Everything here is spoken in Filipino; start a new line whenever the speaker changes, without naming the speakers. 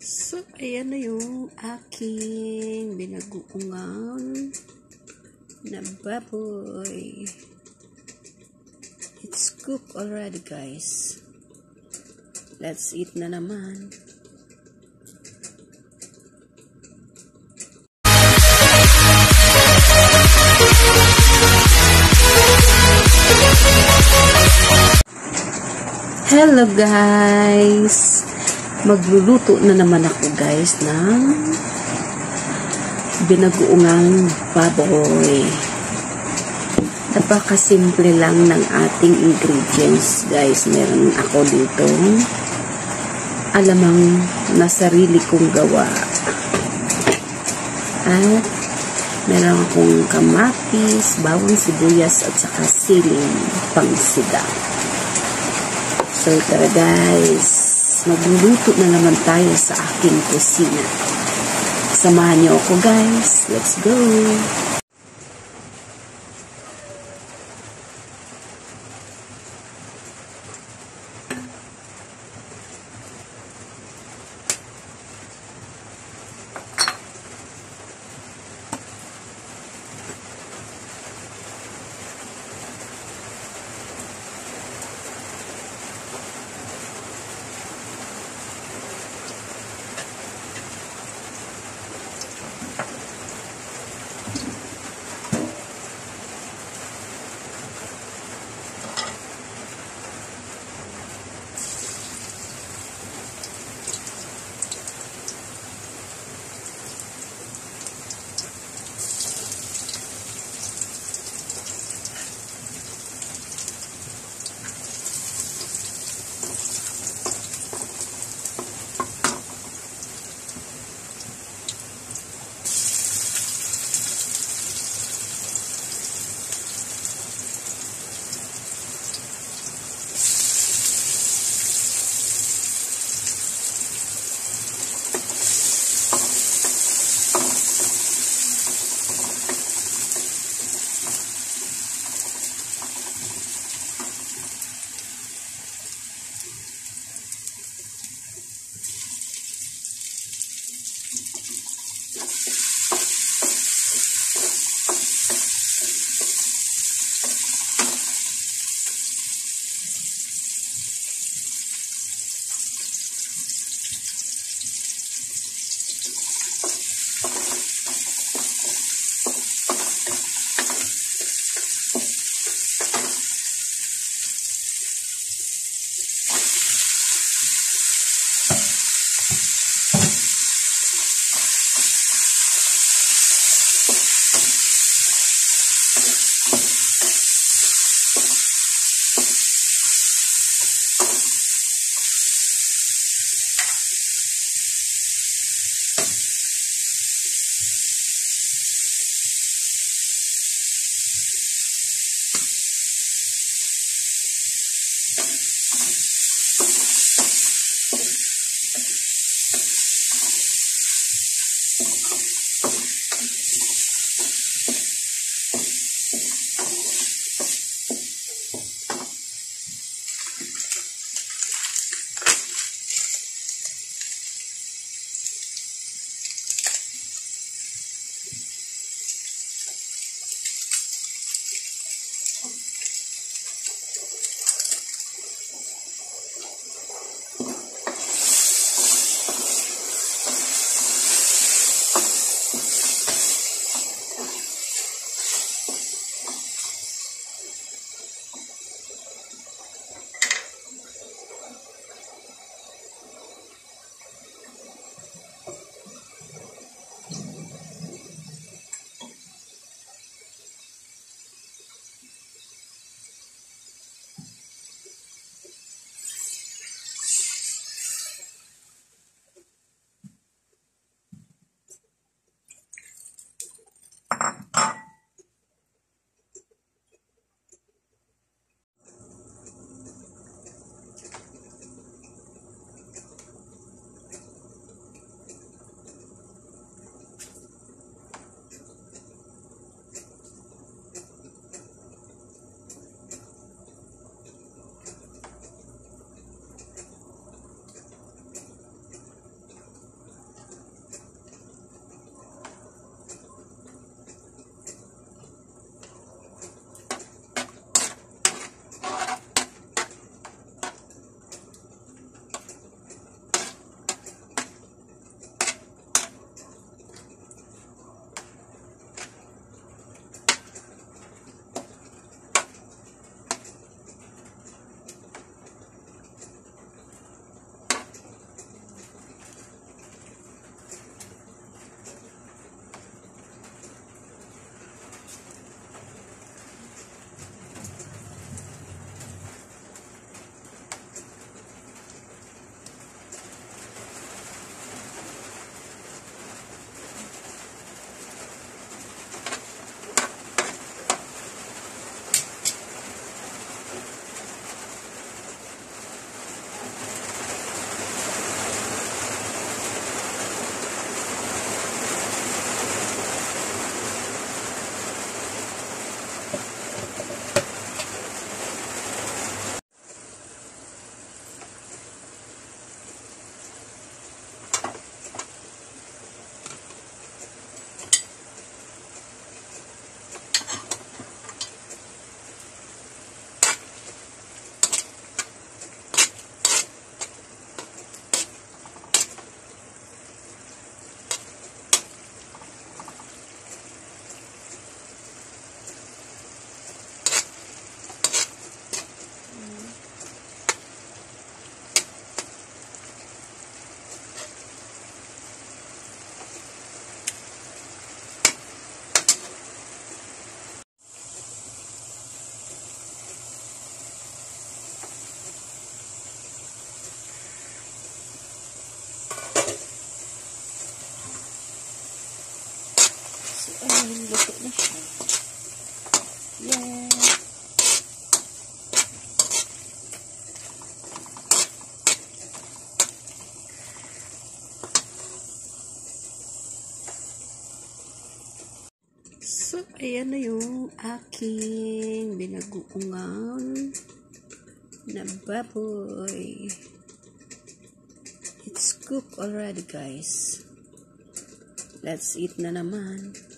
So, ayan na yung aking binaguungan na baboy. It's cooked already, guys. Let's eat na naman. Hello guys! Magluluto na naman ako guys ng binaguungang baboy. Napakasimple lang ng ating ingredients guys. Meron ako dito alamang na sarili kong gawa. At meron akong kamatis, bawang sibuyas at saka siling pangsigang. So, tara guys, magluluto na naman tayo sa aking kusina. Samahan niyo ako guys. Let's go! Ayun, luto na siya. So, ayan na yung aking binaguungan na baboy. It's cooked already, guys. Let's eat na naman.